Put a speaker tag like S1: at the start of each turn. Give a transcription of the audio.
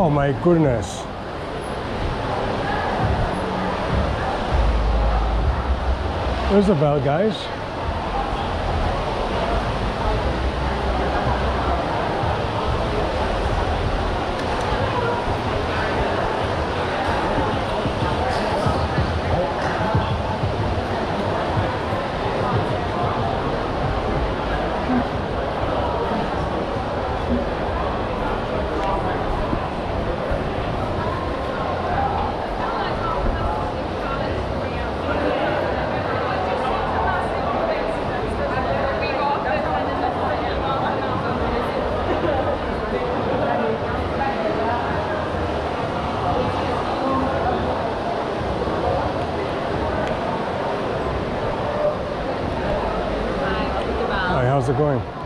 S1: Oh my goodness. There's the bell, guys. Going?